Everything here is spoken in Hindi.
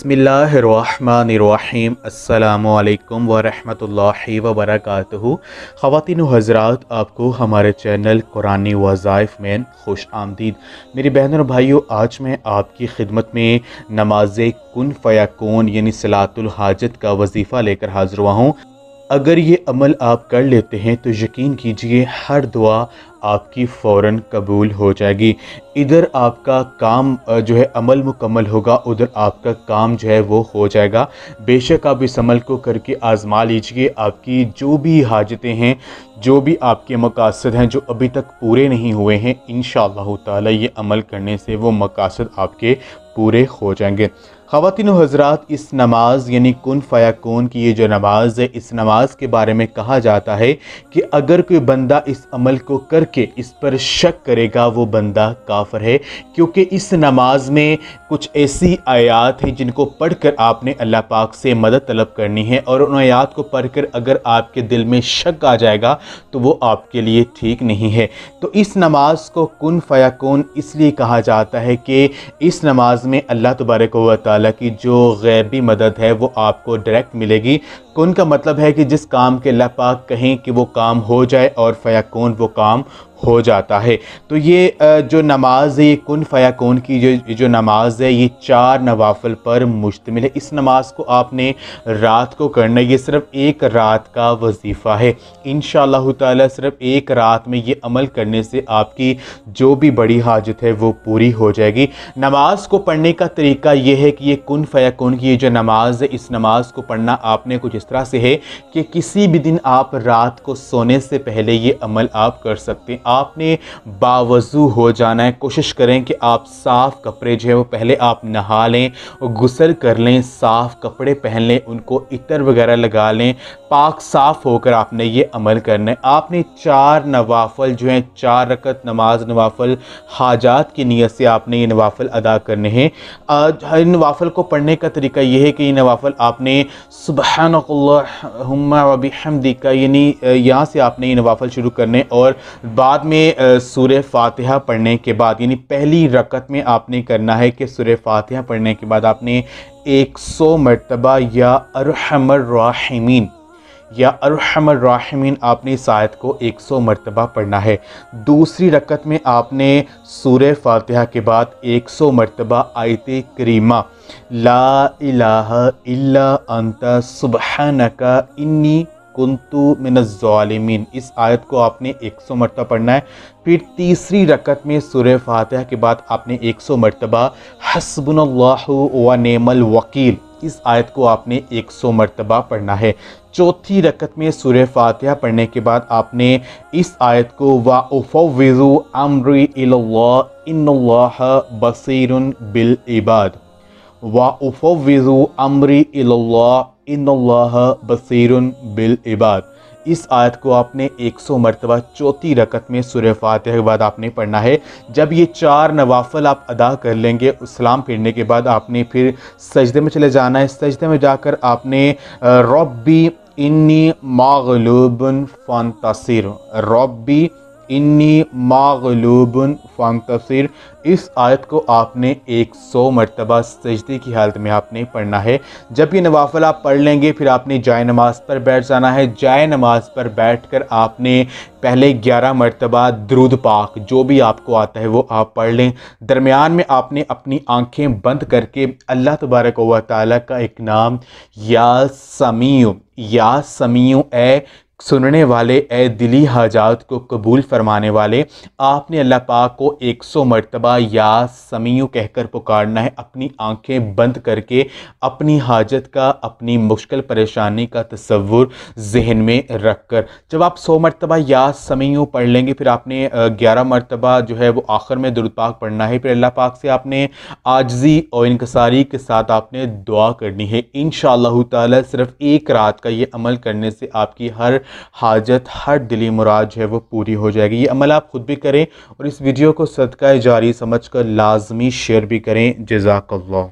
बिसमीम अल्लाम वरहमतुल्लाहि वबरकातुहू। ख़वातीन हज़रात, आपको हमारे चैनल कुरानी वज़ाइफ में खुश आमदीद। मेरी बहन और भाइयों, आज मैं आपकी खिदमत में नमाज़ कन फ़याकून यानी सलातुल हाजत का वजीफ़ा लेकर हाज़िर हुआ हूँ। अगर ये अमल आप कर लेते हैं तो यकीन कीजिए, हर दुआ आपकी फ़ौर कबूल हो जाएगी। इधर आपका काम जो है अमल मुकम्मल होगा, उधर आपका काम जो है वो हो जाएगा। बेशक आप इस अमल को करके आज़मा लीजिए, आपकी जो भी हाजतें हैं, जो भी आपके मकासद हैं, जो अभी तक पूरे नहीं हुए हैं इन ताला ये अमल करने से वो मकासद आपके पूरे हो जाएँगे। ख़वान हजरात, इस नमाज़, यानी कन फ़याकून की ये जो नमाज़ है, इस नमाज़ के बारे में कहा जाता है कि अगर कोई बंदा इस अमल को करके इस पर शक करेगा वो बंदा काफर है, क्योंकि इस नमाज़ में कुछ ऐसी आयात हैं जिनको पढ़कर आपने अल्लाह पाक से मदद तलब करनी है, और उन आयात को पढ़कर अगर आपके दिल में शक आ जाएगा तो वो आपके लिए ठीक नहीं है। तो इस नमाज़ को कन फ़याकून इसलिए कहा जाता है कि इस नमाज़ में अल्लाह तबारक व ताला की जो गैबी मदद है, वो आपको डायरेक्ट मिलेगी। कौन का मतलब है कि जिस काम के अल्लाह पाक कहें कि वो काम हो जाए, और फ़याकून वो काम हो जाता है। तो ये जो नमाज़ है, ये कन फ़याकून की जो जो नमाज़ है, ये चार नवाफल पर मुश्तमिल है। इस नमाज़ को आपने रात को करना, ये सिर्फ़ एक रात का वजीफ़ा है। इन ताला सिर्फ़ एक रात में ये अमल करने से आपकी जो भी बड़ी हाजत है, वो पूरी हो जाएगी। नमाज़ को पढ़ने का तरीका ये है कि ये कन फ़याकून की ये जो नमाज़ है, इस नमाज़ को पढ़ना आपने कुछ इस तरह से है कि किसी भी दिन आप रात को सोने से पहले ये अमल आप कर सकते हैं। आपने बावजू हो जाना है। कोशिश करें कि आप साफ़ कपड़े जो है वो पहले आप नहा लें, गुसल कर लें, साफ़ कपड़े पहन लें, उनको इतर वगैरह लगा लें। पाक साफ़ होकर आपने ये अमल करना है। आपने चार नवाफल जो हैं, चार रकत नमाज़ नवाफल, हाजात की नीयत से आपने ये नवाफल अदा करने हैं। इन नवाफल को पढ़ने का तरीका ये है कि ये नवाफल आपने सुबहानबी हमदी का यानी यहाँ से आपने ये नवाफल शुरू करने और बाद बाद में सुर फातिहा पढ़ने के बाद, यानी पहली रकत में आपने करना है कि सुर फातिहा पढ़ने के बाद आपने एक सौ मरतबा या अरहमर राहिमीन, या अरहमर राहिमीन आपने आयत को एक सौ मरतबा पढ़ना है। दूसरी रकत में आपने सूर फातिहा के बाद एक सौ मरतबा आयत करीमा, ला इलाहा इल्ला अंता सुबहानका इन्नी कुंतु मिनज़ालिमीन इस आयत को आपने 100 मरतबा पढ़ना है। फिर तीसरी रकत में सुर फातह के बाद आपने 100 मरतबा हसबन व नेमल वकील, इस आयत को आपने 100 मरतबा पढ़ना है। चौथी रकत में सुर फातिहा पढ़ने के बाद आपने इस आयत को वाफ़ु अमरी इन बसीर बिल इबाद। वाफ़ु अमरी बसीर बिल इबाद इस आयत को आपने 100 मरतबा चौथी रकत में सुर फातह के बाद आपने पढ़ना है। जब ये चार नवाफल आप अदा कर लेंगे, इस्लाम फिरने के बाद आपने फिर सजदे में चले जाना है। सजदे में जाकर आपने रब्बी इन्नी मागलूबन फ़ान तसीर रब्बी इन्नी मागलूबन फ़ान तसीर इस आयत को आपने एक सौ मरतबा सजदे की हालत में आपने पढ़ना है। जब ये नवाफल आप पढ़ लेंगे, फिर आपने जाय नमाज़ पर बैठ जाना है। जाय नमाज़ पर बैठ कर आपने पहले ग्यारह मरतबा द्रुद पाक, जो भी आपको आता है, वो आप पढ़ लें। दरमियान में आपने अपनी आँखें बंद करके अल्लाह तबारक व ताली का एक नाम, या समीय या समीय ए सुनने वाले ए दिली हाजात को कबूल फरमाने वाले, आपने अल्लाह पाक को एक सौ मरतबा या समीयू कहकर पुकारना है। अपनी आँखें बंद करके, अपनी हाजत का, अपनी मुश्किल परेशानी का तस्वुर जहन में रख कर जब आप सौ मरतबा या समीयू पढ़ लेंगे, फिर आपने ग्यारह मरतबा जो है वो आखिर में दुरुपाक पढ़ना है। फिर अल्लाह पाक से आपने आजजी और इनकसारी के साथ आपने दुआ करनी है। इन ताला सिर्फ़ एक रात का ये अमल करने से आपकी हर हाजत हर दिली मुराद जो है वो पूरी हो जाएगी। ये अमल आप ख़ुद भी करें और इस वीडियो को सदका जारी समझ कर लाजमी शेयर भी करें। जजाकल्ला